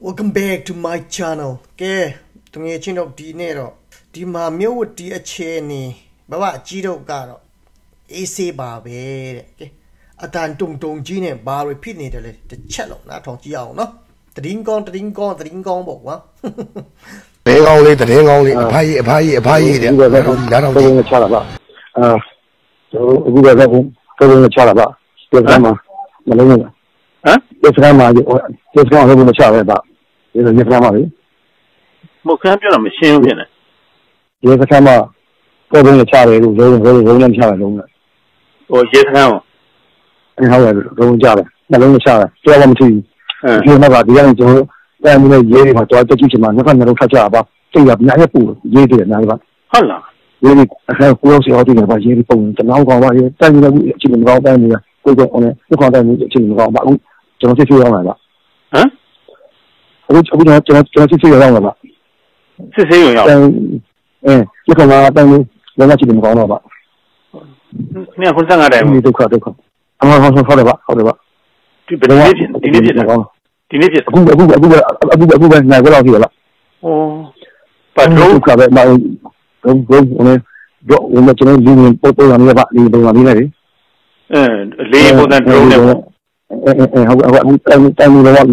Welcome back to my channel ကဲတငယ်ချင်းတို့ဒီနေ့တော့ဒီမှာမြို့ဝတီအခြေအနေဘဘအကြီးတို့ကတော့အေးဆေးပါပဲတဲ့ကဲအတန်တုံတုံကြီးနဲ့ဘာတွေဖြစ်နေတယ်လဲတစ်ချက်လုံးနားထောင်ကြည့်အောင်နော်တရင်ကောင်းတရင်ကောင်းတရင်ကောင်းပေါ့ကွာဘဲကောင်းလေးတရင်ကောင်းလေးအဖားကြီးအဖားကြီးအဖားကြီးတဲ့အခုကနားတော့ထောင်နားထောင်ကိုကြည့်ယ်ကချလာပါအာကျွန်တော်အခုကတော့ကိုယ်ကချလာပါဒီကမှာမလုံးဘူးဟမ်ဒီကမှာဒီကမှာဘယ်လိုချလဲပါ ဒီကကမှာလေမဟုတ်ခန်းပြောတာမရှင်းဘူးဖြစ်နေဒီကမှာကိုယ်ကချတယ်လို့လုံးလုံးလုံးလုံးချတယ်လုံးနဲ့ဟိုရေခန်းကိုအဲဟုတ်တယ်လုံးချတယ်နှလုံးချတယ်တော်တော်မထီးအင်းဒီမှာကဒီကနေ့ကျွန်တော်တိုင်နေတဲ့ရေးတွေမှာတော်တက်ကြည့်ချင်မှာနှစ်ခါနှလုံးထပ်ချပါစိတ်ကညာရဲ့ပူရေးတယ်နားပါဟုတ်လားရေးဒီအခါကိုယ်စီအော်ဒီကပါရေးဒီပုံတနောင်းကောင်းပါရေးတိုင်နေတဲ့အခုအချိန်မကောင်းတိုင်နေတာကိုယ်ကအော်နဲ့ဒီခေါင်းတိုင်နေအချိန်မကောင်းပါအခုကျွန်တော်သိချင်ရအောင်လားဟမ် အခုအခုကျွန်တော်ကျွန်တော်ကျွန်တော်သိချင်ရအောင်လားစစ်ဆေးရုံရောက်တိုင်အဲဒီကောင်ကတိုင်နေလောကချင်မကောင်းတော့ပါနင်က95တိုင်ဒီဒုက္ခဒုက္ခအမှန်ဟုတ်ဟုတ်တယ်ပါဟုတ်တယ်ပါဒီဘယ်နေ့ဖြစ်ဒီနေ့ဖြစ်တာဒီနေ့ဖြစ်အခုအခုအခုအခုအခုပဲနိုင်ကြတော့ဖြစ်လားဟိုပါဒရုန်းဒုက္ခပဲမဟုတ်ဘူးဘုံဘုံနဲ့တော့ဝင်ကျွန်တော်ဒီနေ့ပို့ပေါ်ရနေပါဒီပုံစံလေးလေအင်းလေးပုံစံဒရုန်းနဲ့ပေါ့အဲအဲဟုတ်ဟုတ်အခုတိုင်တိုင်လောက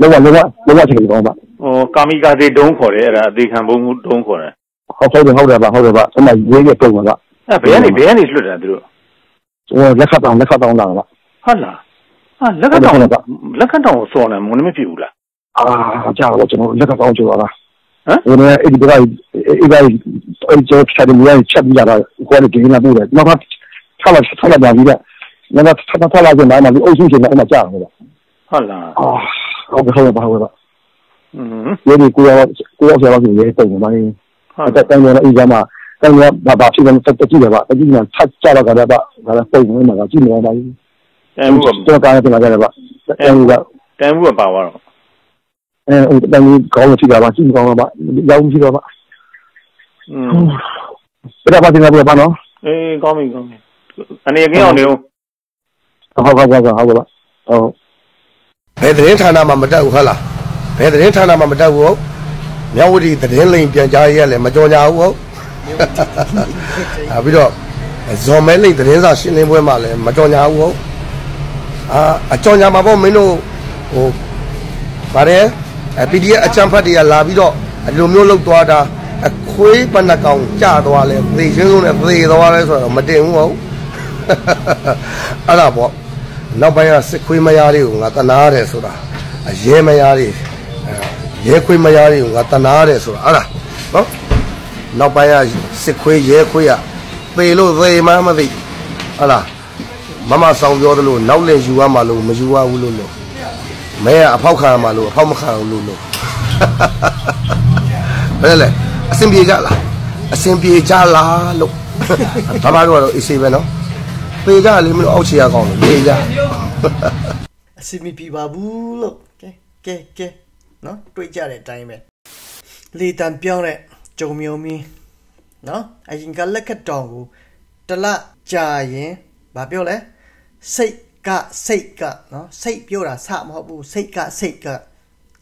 လောကလောကလောကချင်ကောင်းပါဟိုကာမီကာစေဒုံးခေါ်တယ်အဲ့ဒါအသေးခံဘုံဒုံးခေါ်တယ်ဟုတ်ဟုတ်တယ်ဟုတ်တယ်ပါဟုတ်တယ်ပါအမှရေးရပုံပါအဲ့ဘယ်ကနေဘယ်ကနေလွတ်တာသူတို့ဟိုလက်ခတ်တောင်းလက်ခတ်တောင်းလာပါဟုတ်လားဟာလက်ကတောင်လက်ခတောင်ကိုစော်နေမနေမဖြစ်ဘူးလားအာကြာတော့ကျွန်တော်လက်ခတ်တောင်းကြွားတာဟမ်ဟိုနေအဲ့ဒီကအဲ့ဒီအဲ့ကျော်ချက်တယ်များချက်ပြတာကိုလည်းဒီနာပို့တယ်နောက်ထပ်ဆက်လာဆက်လာကြပြီးတော့နောက်ထပ်ဆက်လာကြတယ်မှာဒီအုပ်စုချင်းနဲ့အဲ့မှာကြာတယ်ဟုတ်လားအာဟုတ် ကဲ့ဟုတ်ပါဟုတ်ပါ อืม ဒီဒီကိုရောကိုရောဆရာကြီးရေးပုံမှာနေ ဟုတ် အဲ့တိုင်နေအိမ်ကမှာတိုင်နေဘာဘာဖြစ်နေတက်ကြည့်တယ်ပါတကြည့်နေဆက်ကြတော့ကြတယ်ပါဒါလည်းပုံဝင်မှာကြည့်နေပါဘူး တန်ဘူးက ကျွန်တော်ကားတင်လာကြတယ်ပါတိုင်က တန်ဘူးကပါသွားတော့ အဲဟိုတိုင်ကောင်းလို့ဖြစ်တာပါကြည့်ကောင်းပါရောက်ကြည့်တော့ပါ อืม ပြတာပါတင်လာပြပါနော် အေးကောင်းပြီကောင်းပြီအနေကင်းအောင်နေဦး ဟုတ်ပါပါဟုတ်ပါဟုတ် ဘယ်သတင်းဌာနမှမတက်ဘူးဟုတ်လားဘယ်သတင်းဌာနမှမတက်ဘူးဟုတ်မြောက်ဝတီသတင်းလိမ်ပြန်ကြားရလဲမကြော်ညာဘူးဟုတ်အာပြီးတော့ဇော်မဲလိမ်သတင်းစာရှင်းလင်းပွဲမှာလည်းမကြော်ညာဘူးဟုတ်အာအကြော်ညာမှာပေါ့မင်းတို့ဟိုဗါတယ်အ PDF အချမ်းဖတ်တွေကလာပြီးတော့အလိုမျိုးလောက်သွားတာအခွေးပနကောင်ကြသွားလဲသေချင်းဆုံးနဲ့သေသွားလဲဆိုတော့မတင်ဘူးဟုတ်အဲ့ဒါပေါ့ နောက်ပိုင်းကစစ်ခွေးမယားတွေကိုငါတနာရတယ်ဆိုတာအရဲမယားတွေအဲရဲခွေးမယားတွေကိုငါတနာရတယ်ဆိုတာအဲ့ဒါနော်နောက်ပိုင်းကစစ်ခွေးရဲခွေးကသေလို့သေမှန်းမသိဟုတ်လားမမဆောင်ပြောသလိုနောက်လည်းယူရမှာလို့မယူရဘူးလို့လို့မဲကအဖောက်ခံရမှာလို့အဖောက်မခံဘူးလို့လို့ဘယ်လဲအစင်ပြေကြလားအစင်ပြေကြလားလို့ဘာမှတော့အေးဆေးပဲနော် သေကြလေမလို့အောက်ချီရကောင်းလို့သေကြအစီမီပြပါဘူးလို့ကဲကဲကဲနော်တွေ့ကြတဲ့အတိုင်းပဲလေတံပြောင်းတဲ့ဂျုံမျိုးမင်းနော်အရင်ကလက်ကတောင်ကိုတလကြာရင်ဘာပြောလဲစိတ်ကစိတ်ကနော်စိတ်ပြောတာစမဟုတ်ဘူးစိတ်ကစိတ်က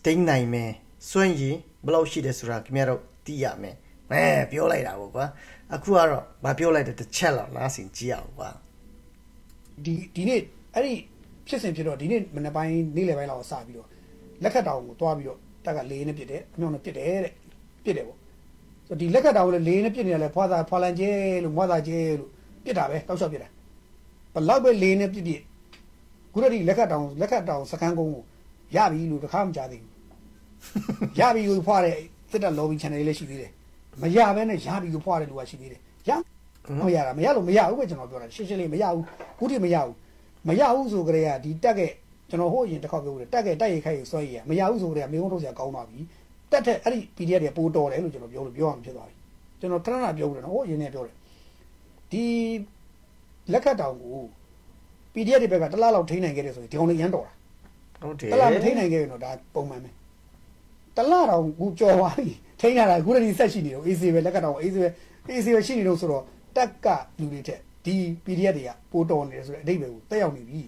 တင်းနိုင်မယ်စွန့်ရင်ဘယ်လောက်ရှိတယ်ဆိုတာခင်ဗျားတို့သိရမယ်အဲပြောလိုက်တာပေါ့ကွာအခုကတော့မပြောလိုက်တဲ့တစ်ချက်လောက်နားဆင်ကြည့်အောင်ကွာ ဒီဒီနေ့အဲ့ဒီဖြစ်စဉ်ဖြစ်တော့ဒီနေ့မနေ့ပိုင်းနေ့လယ်ပိုင်းလောက်စပြီးတော့လက်ခတ်တောင်ကိုတွားပြီးတော့တက်ကလေးနဲ့ပြစ်တယ်အမြောက်နဲ့ပြစ်တယ်တဲ့ပြစ်တယ်ပေါ့ဆိုတော့ဒီလက်ခတ်တောင်ကိုလည်းလေးနဲ့ပြစ်နေတယ်လေဖွာသာဖွာလန်ကျဲလို့မွာသာကျဲလို့ပြစ်တာပဲတောက်လျှောက်ပြစ်တာဘလောက်ပဲလေးနဲ့ပြစ်ပြစ်ခုတော့ဒီလက်ခတ်တောင်လက်ခတ်တောင်စကန်းကုန်းကိုရပြီလို့တခါမှမကြားသေးဘူးရပြီလို့ဖွာတဲ့စစ်တပ် lobby channel လေးလည်းရှိသေးတယ်မရဘဲနဲ့ရပြီလို့ဖွာတဲ့လူကရှိသေးတယ်ရ မရတာမရလို့မရဘူးပဲကျွန်တော်ပြောတာရှင်းရှင်းလေးမရဘူးခုထိမရဘူးမရဘူးဆိုကြတဲ့ကဒီတက်ကကျွန်တော်ဟိုအရင်တစ်ခေါက်ပြောတယ်တက်ကတက်ရိတ်ခိုက်ဆွဲရမရဘူးဆိုကြတဲ့ကမေကုန်းထုတ်စရာကောင်းပါပြီတက်တဲ့အဲ့ဒီ PDF တွေပိုးတော်တယ်လို့ကျွန်တော်ပြောလို့ပြောအောင်ဖြစ်သွားပြီကျွန်တော်ခဏခဏပြောတယ်နော်ဟိုအရင်နဲ့ပြောတယ်ဒီလက်ခတ်တောင်ကို PDF တွေဘက်ကတစ်လားလောက်ထိန်းနိုင်ခဲ့တယ်ဆိုရင်ဒီကောင်လေးရမ်းတော်တာဟုတ်တယ်တစ်လားမထိန်းနိုင်ခဲ့ရင်တော့ဒါပုံမှန်ပဲတစ်လားတော့ကူကြော်သွားပြီထိန်းရတာခုတည်းဆက်ရှိနေတော့ AC ပဲလက်ခတ်တောင် AC ပဲ AC ပဲရှိနေလို့ဆိုတော့ တက်ကလူတွေထက်ဒီ PDF တွေကပိုတော်နေတယ်ဆိုတဲ့အဓိပ္ပာယ်ကိုတက်ရောက်နေပြီ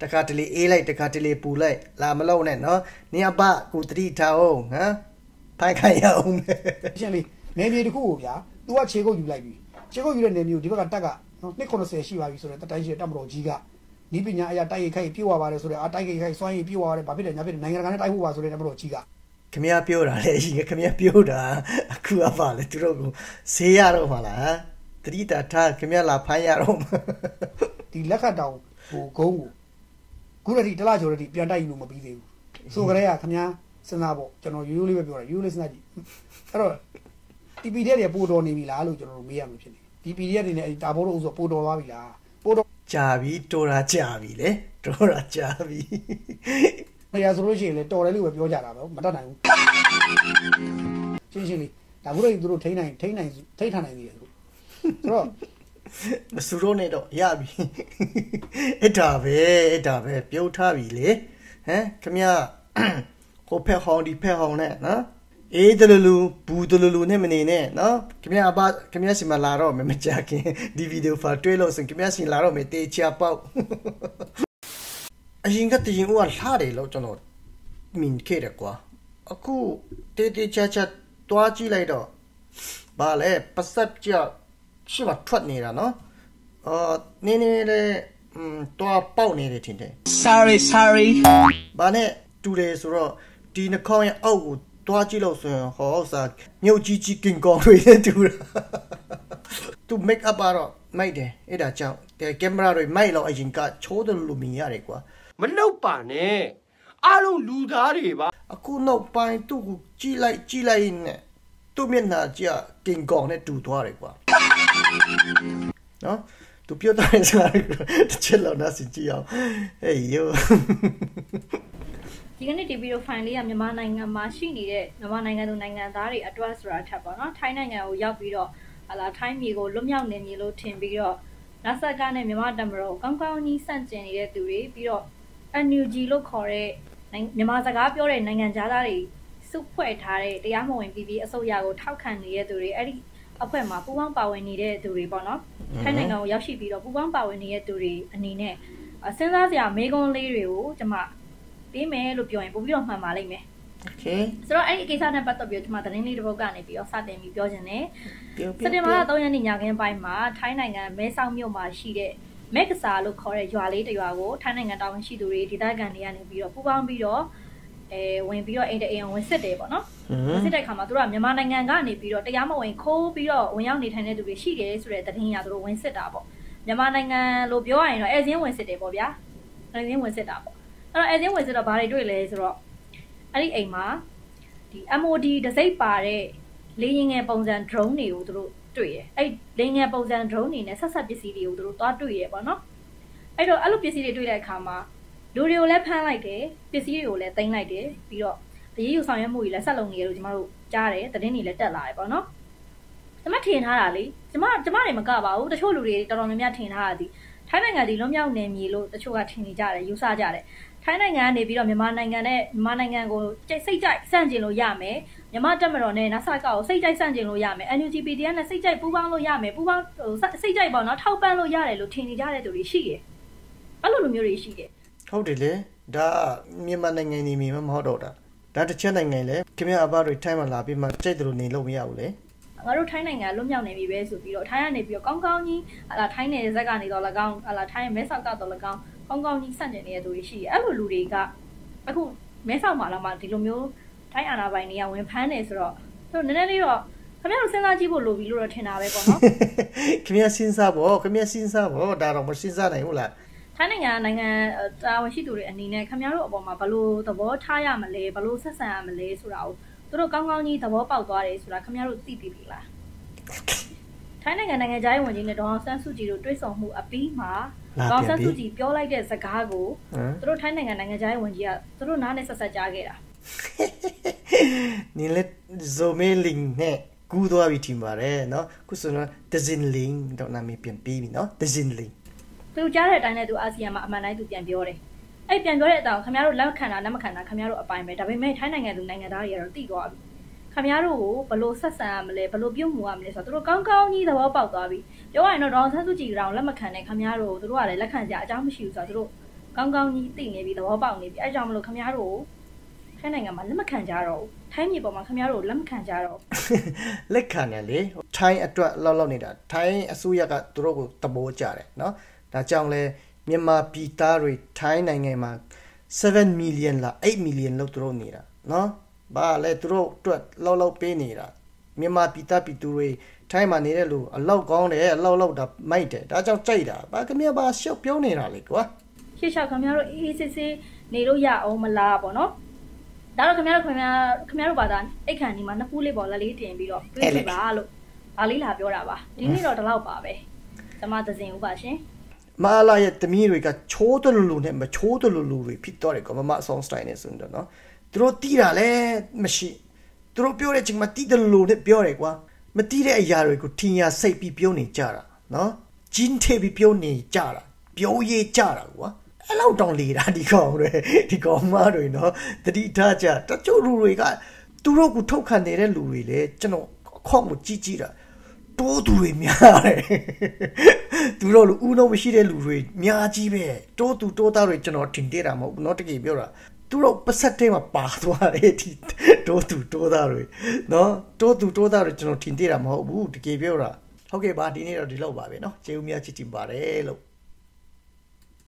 ဒတခါတလေအေးလိုက်တခါတလေပူလိုက်လာမလုံးနဲ့နော်နင်အဘကိုတတိထားအောင်ဟမ်ဖိုက်ခိုင်းရအောင်မယ်ရှင်းလေးနေမြေတစ်ခုကိုဗျာ तू ကခြေကုပ်ယူလိုက်ပြီခြေကုပ်ယူတဲ့နေမြေကိုဒီဘက်ကတက်ကနော်290ရှိပါပြီဆိုတော့တတိုင်းရှိတဲ့တပ်မတော်ကြီးကနီးပညာအရာတိုက်ရိုက်ခိုက်ပြေဝပါတယ်ဆိုတော့အတိုက်ရိုက်ခိုက်စွမ်းရည်ပြေဝပါတယ်ဘာဖြစ်လဲညာဖြစ်တယ်နိုင်ငံတကာနဲ့တိုက်ဖို့ပါဆိုတဲ့တပ်မတော်ကြီးကခမရပြောတာလေရှင်ခမရပြောတာအခုအပါလေသူတို့ကိုဈေးရတော့မှာလားဟမ် တတိတာထားခမရလာဖိုင်းရတော့မှာဒီလက်ခတ်တောင်ဟိုဂုံးကိုခုတည်းတလားကျော်တည်းပြန်တိုက်ယူလို့မပြီးသေးဘူးဆိုကြတဲ့ကခမည်းစဉ်းစားပေါ့ကျွန်တော်ရိုးရိုးလေးပဲပြောတာရိုးရိုးလေးစဉ်းစားကြည့်အဲ့တော့ TP တဲ့တွေပို့တော်နေပြီလားလို့ကျွန်တော်တို့မေးရမှာဖြစ်နေ TP တဲ့တွေနဲ့အဲ့ဒါဘောတို့ဥဆိုပို့တော်သွားပြီလားပို့တော်ကြာပြီတော်တာကြာပြီလေတော်တာကြာပြီနေရာဆိုလို့ရှိရင်လေတော်တယ်လို့ပဲပြောကြတာပဲမတတ်နိုင်ဘူးရှင်းရှင်းလေးဒါဘုရားကြီးတို့ထိန်းနိုင်ထိန်းနိုင်ထိန်းထားနိုင်သေးတယ်သူ ဆိုတော့မစူတော့နဲ့တော့ရပြီအဲ့ဒါပဲအဲ့ဒါပဲပြုတ်ထားပြီလေဟမ်ခမရဟိုဖက်ဟောင်းဒီဖက်ဟောင်းနဲ့နော်အေးတလူလူဘူးတလူလူနဲ့မနေနဲ့နော်ခမရအဘခမရစီမလာတော့မယ်မကြခင်ဒီဗီဒီယိုဖာတွေ့လို့ဆိုခမရစီလာတော့မယ်တေချာပေါက်အရင်ကတရင်ဦးကလှတယ်လို့ကျွန်တော်မြင်ခဲ့တယ်ကွာအခုတေတေချာချာတွားကြည့်လိုက်တော့ဘာလဲပတ်စပ်ကြ ရှိမှထွက်နေတာနော်အော်နင်းနေလေอืมတွားပေါက်နေတယ်ထင်တယ် Sorry, sorry. ဘာနဲ့တူတယ်ဆိုတော့ဒီနှာခေါင်းရဲ့အောက်ကိုတွားကြည့်လို့ဆိုရင်ဟောဥစားမြုပ်ကြီးကြီးကင်ကောင်တွေနဲ့တူတာသူ make up ကတော့မိုက်တယ်အဲ့ဒါကြောင့်ကဲကင်မရာတွေမိုက်တော့အရင်ကချိုးတယ်လို့မြင်ရတယ်ကွာမနှုတ်ပါနဲ့အားလုံးလူသားတွေပါအခုနောက်ပိုင်းသူ့ကိုကြည့်လိုက်ကြည့်လိုက်နဲ့သူ့မျက်နှာကြကင်ကောင်နဲ့တူသွားတယ်ကွာ နော်သူပြောတဲ့စကားကိုတစ်ချက်လောက်နားစီကြည့်အောင်ဟေးယောဒီကနေ့ဒီဗီဒီယိုဖိုင်လေးကမြန်မာနိုင်ငံမှာရှိနေတဲ့မြန်မာနိုင်ငံသူနိုင်ငံသားတွေအတွက်ဆိုတာထပ်ပါတော့ထိုင်းနိုင်ငံကိုရောက်ပြီးတော့ဟာလာထိုင်းပြည်ကိုလွတ်မြောက်နေပြီလို့ထင်ပြီးတော့နောက်ဆက်ကနဲ့မြန်မာတမတော်ကောင်းကောင်းကြီးစန့်ကျင်နေတဲ့သူတွေပြီးတော့ NUG လို့ခေါ်တဲ့နိုင်ငံမြန်မာစကားပြောတဲ့နိုင်ငံသားတွေစုဖွဲ့ထားတဲ့တရားမဝင်ပြည်ပြည်အစိုးရကိုထောက်ခံနေတဲ့သူတွေအဲ့ဒီ အဖွဲ့မှာပူးပေါင်းပါဝင်နေတဲ့သူတွေပေါ့နော်ထိုင်းနိုင်ငံကိုရောက်ရှိပြီးတော့ပူးပေါင်းပါဝင်နေတဲ့သူတွေအနေနဲ့စဉ်းစားစရာမေးခွန်းလေးတွေကိုကျွန်မပေးမယ်လို့ပြောရင်ပို့ပြီးတော့မှန်ပါလိမ့်မယ် Okay ဆိုတော့အဲ့ဒီကိစ္စနဲ့ပတ်သက်ပြီးတော့ကျွန်မသတင်းလေးတစ်ပုဒ်ကနေပြီးတော့စတင်ပြီးပြောချင်တယ်စတင်မှာ3ရက်နေ့ညခင်းပိုင်းမှာထိုင်းနိုင်ငံမဲဆောက်မြို့မှာရှိတဲ့မက်ကစာလို့ခေါ်တဲ့ရွာလေးတစ်ရွာကိုထိုင်းနိုင်ငံတာဝန်ရှိသူတွေဒေသခံတွေကနေပြီးတော့ပူးပေါင်းပြီးတော့အဲဝင်ပြီးတော့အိမ်တအိမ်ဝင်စစ်တယ်ပေါ့နော် စစ်တဲ့အခါမှာသူတို့ကမြန်မာနိုင်ငံကနေပြီးတော့တရားမဝင်ခိုးပြီးတော့ဝင်ရောက်နေထိုင်တဲ့သူတွေရှိတယ်ဆိုတဲ့သတင်းအရသူတို့ဝင်စစ်တာပေါ့မြန်မာနိုင်ငံလို့ပြောရရင်တော့အဲဇင်းဝင်စစ်တယ်ပေါ့ဗျာအဲဇင်းဝင်စစ်တာပေါ့အဲ့တော့အဲဇင်းဝင်စစ်တော့ဘာတွေတွေ့လဲဆိုတော့အဲ့ဒီအိမ်မှာဒီ MOD တစိမ့်ပါတဲ့လေရင်ငယ်ပုံစံ drone တွေကိုသူတို့တွေ့ရအဲ့လေငယ်ပုံစံ drone တွေနဲ့ဆက်ဆက်ပစ္စည်းတွေကိုသူတို့သွားတွေ့ရပေါ့နော်အဲ့တော့အဲ့လိုပစ္စည်းတွေတွေ့တဲ့အခါမှာလူတွေကိုလည်းဖမ်းလိုက်တယ်ပစ္စည်းတွေကိုလည်းတင်လိုက်တယ်ပြီးတော့ တရေယူဆောင်ရွက်မှုတွေလည်းဆက်လုပ်နေရလို့ကျမတို့ကြားတယ်သတင်းတွေလည်းတက်လာတယ်ပေါ့နော်ကျမထင်ထားတာလေကျမကျမတွေမကပါဘူးတချို့လူတွေတော်တော်များများထင်ထားတာဒီထိုင်းနိုင်ငံဒီလွန်မြောက်နေမြေလို့တချို့ကထင်နေကြတယ်ယူဆကြတယ်ထိုင်းနိုင်ငံကနေပြီးတော့မြန်မာနိုင်ငံနဲ့မြန်မာနိုင်ငံကိုစိတ်ကြိုက်စန့်ကျင်လို့ရမယ်မြန်မာတက်မတော်နဲ့ NASA ကောကိုစိတ်ကြိုက်စန့်ကျင်လို့ရမယ် NUG PDN နဲ့စိတ်ကြိုက်ပူးပေါင်းလို့ရမယ်ပူးပေါင်းဟိုစိတ်ကြိုက်ပေါ့နော်ထောက်ပံ့လို့ရတယ်လို့ထင်နေကြတဲ့သူတွေရှိတယ်အဲ့လိုလိုမျိုးတွေရှိတယ်ဟုတ်တယ်လေဒါမြန်မာနိုင်ငံနေမြေမဟုတ်တော့တာ ဒါတစ်ချက်နိုင်ငံလေခင်ဗျာအဘတွေထိုင်းမှာလာပြီးမှကြိုက်တယ်လို့နေလို့မရဘူးလေငါတို့ထိုင်းနိုင်ငံလွတ်မြောက်နေပြီပဲဆိုပြီးတော့ထိုင်းကနေပြီးတော့ကောင်းကောင်းကြီးဟာလာထိုင်းနယ်ဇက်ကနေတော့၎င်းဟာလာထိုင်းမဲဆောက်ကတော့၎င်းကောင်းကောင်းကြီးစန့်ကျင်နေတဲ့သူတွေရှိတယ်အဲ့လိုလူတွေကအခုမဲဆောက်မှာတော့မှဒီလိုမျိုးထိုင်းအာဏာပိုင်တွေကဝင်ဖမ်းနေဆိုတော့သူတို့နည်းနည်းလေးတော့ခင်ဗျားတို့စဉ်းစားကြည့်ဖို့လိုပြီလို့တော့ထင်တာပဲပေါ့နော်ခင်ဗျာစဉ်းစားဖို့ခင်ဗျာစဉ်းစားဖို့ဒါတော့မစဉ်းစားနိုင်ဘူးလား ထိုင်းနိုင်ငံနိုင်ငံတာဝန်ရှိသူတွေအနေနဲ့ခင်ဗျားတို့အပေါ်မှာဘလို့သဘောထားရမလဲဘလို့ဆက်ဆံရမလဲဆိုတာကိုသူတို့ကောင်းကောင်းကြီးသဘောပေါက်သွားတယ်ဆိုတာခင်ဗျားတို့သိပြီပြီလားထိုင်းနိုင်ငံနိုင်ငံသားရေးဝန်ကြီးနဲ့ဒေါအောင်ဆန်းစုကြည်တို့တွေ့ဆုံမှုအပြီးမှာဒေါအောင်ဆန်းစုကြည်ပြောလိုက်တဲ့စကားကိုဟမ်သူတို့ထိုင်းနိုင်ငံနိုင်ငံသားရေးဝန်ကြီးကသူတို့နားနဲ့ဆက်ဆက်ကြားခဲ့တာနင်းလက်ဇိုမဲလင်းနဲ့ကူးသွားပြီထင်ပါတယ်နော်ခုဆိုတော့ဒဇင်လင်းတော့နာမည်ပြန်ပြီးပြီနော်ဒဇင်လင်း သူကြားတဲ့အတိုင်းလည်းသူအာဆီယံမှာအမှန်တိုင်းသူပြန်ပြောတယ်အဲ့ပြန်ပြောတဲ့အတောင်ခင်ဗျားတို့လက်ခံတာလက်မခံတာခင်ဗျားတို့အပိုင်းပဲဒါပေမဲ့ထိုင်းနိုင်ငံသူနိုင်ငံသားတွေကတော့တိသွားပြီခင်ဗျားတို့ကိုဘလို့ဆက်ဆံရမလဲဘလို့ပြုတ်မှုရမလဲဆိုတော့သူတို့ကောင်းကောင်းကြီးသဘောပေါက်သွားပြီပြောရရင်တော့ဒေါအောင်ဆန်းစုကြည်ကတော့လက်မခံတဲ့ခင်ဗျားတို့ကိုသူတို့ကလည်းလက်ခံကြအကြောင်းမရှိဘူးဆိုတော့သူတို့ကောင်းကောင်းကြီးသိနေပြီသဘောပေါက်နေပြီအဲကြောင့်မလို့ခင်ဗျားတို့ထိုင်းနိုင်ငံမှာလက်မခံကြတော့ထိုင်းပြည်ပေါ်မှာခင်ဗျားတို့လက်မခံကြတော့လက်ခံတယ်လေထိုင်းအတွက်လောက်လောက်နေတာထိုင်းအစိုးရကသူတို့ကိုသဘောကျတယ်နော် ။ဒါကြောင့်လဲမြန်မာပြည်သားတွေထိုင်းနိုင်ငံမှာ7 million လား8 million လောက်သူတို့နေတာနော်။ဘာလဲသူတို့အတွက်လောက်လောက်ပေးနေတာမြန်မာပြည်သားပြည်သူတွေထိုင်းမှာနေတဲ့လူအလောက်ကောင်းတယ်အလောက်လောက်ဒါမိုက်တယ်ဒါကြောင့်ကြိုက်တာဘာခင်ဗျာဘာရှော့ပြောနေတာလေကွာရှေ့ရှော့ခင်ဗျားတို့အေးစစ်စစ်နေလို့ရအောင်မလားပေါ့နော်ဒါတော့ခင်ဗျားတို့ခင်ဗျားခင်ဗျားတို့ဘာသာအိတ်ခံဒီမှာနှစ်ခုလေးပေါ်လက်လေးတင်ပြီးတော့တွေ့ပြီပါလို့ဒါလေးလာပြောတာပါဒီနေ့တော့ဒီလောက်ပါပဲကျွန်မသစင်ဦးပါရှင် မာလာရဲ့တမီးတွေကချိုးတယ်လို့လို့နဲ့မချိုးတယ်လို့လို့တွေဖြစ်တော့တယ်ကွာမမဆောင်းစတိုင်နဲ့ဆိုတော့နော်သူတို့တီးတာလည်းမရှိသူတို့ပြောတဲ့အချိန်မှာတီးတယ်လို့လို့နဲ့ပြောတယ်ကွာမတီးတဲ့အရာတွေကိုထင်ရစိတ်ပြီးပြောနေကြတာနော်ဂျင်းထေပြီးပြောနေကြတာပြောရေးကြတာကွာအဲ့လောက်တောင်လေတာဒီကောင်တွေဒီကောင်မတွေနော်တတိထားကြတချို့လူတွေကသူတို့ကိုထုတ်ခံနေတဲ့လူတွေလေကျွန်တော်အခေါက်ကိုကြည့်ကြည့်တာတိုးသူတွေများတယ် သူတို့လူဦးလုံးမရှိတဲ့လူတွေများကြီးပဲတိုးသူတိုးသားတွေကျွန်တော်ထင်သေးတာမဟုတ်ဘူးเนาะတကယ်ပြောတာသူတို့ပတ်ဆက်ထဲမှာပါသွားတယ်ဒီတိုးသူတိုးသားတွေเนาะတိုးသူတိုးသားတွေကျွန်တော်ထင်သေးတာမဟုတ်ဘူးတကယ်ပြောတာဟုတ်ကဲ့ပါဒီနေ့တော့ဒီလောက်ပါပဲเนาะကျေးဇူးများချစ်တင်ပါတယ်လို့